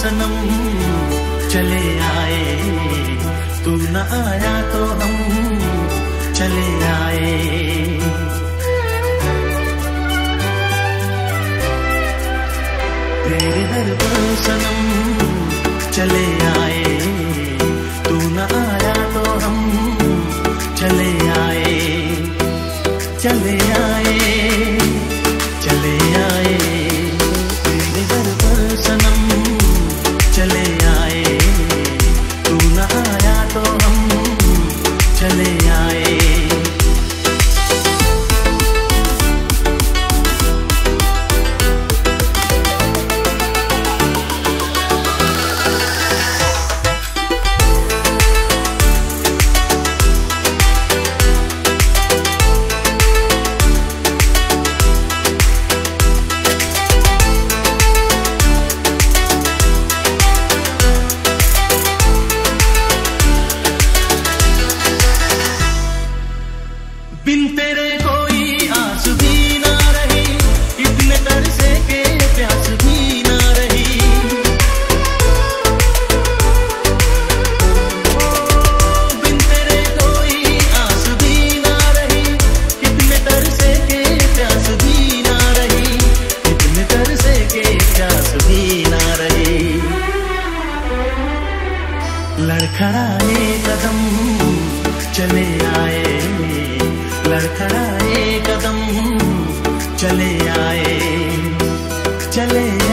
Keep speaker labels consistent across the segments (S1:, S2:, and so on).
S1: सनम चले आए। तू न आया तो हम चले आए। बिन तेरे कोई आस भी ना रही। इतने तरसे के प्यास भी ना रही। बिन तेरे कोई आस भी ना रही। इतने तरसे के प्यास भी ना रही। इतने तरसे के प्यास भी ना रही। लड़खड़ाए कदम चले आए। लड़खड़ाए कदम चले आए चले आए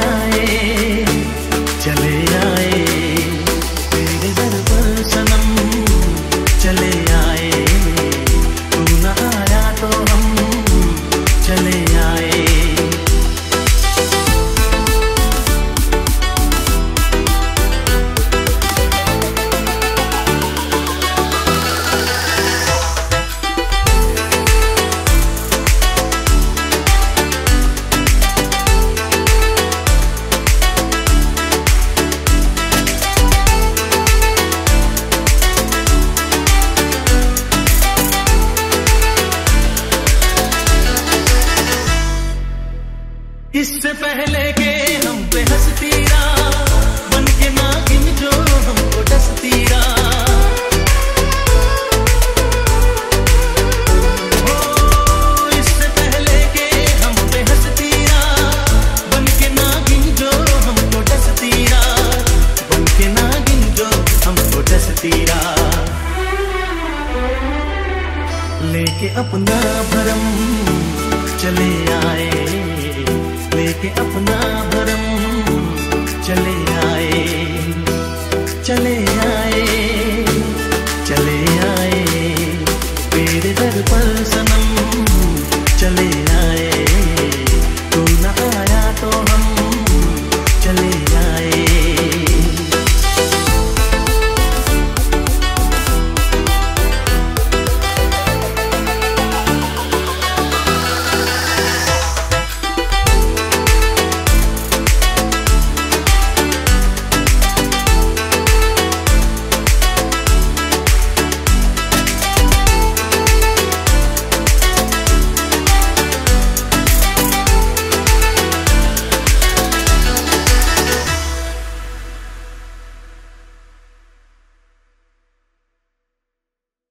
S1: इससे पहले के हम पे हंसती बन के नागिन जो हमको पहले हम पे बन के नागिन जो हमको डसती के नागिन जो हमको लेके अपना भरम चले आए। लेके अपना भरम चले आए चले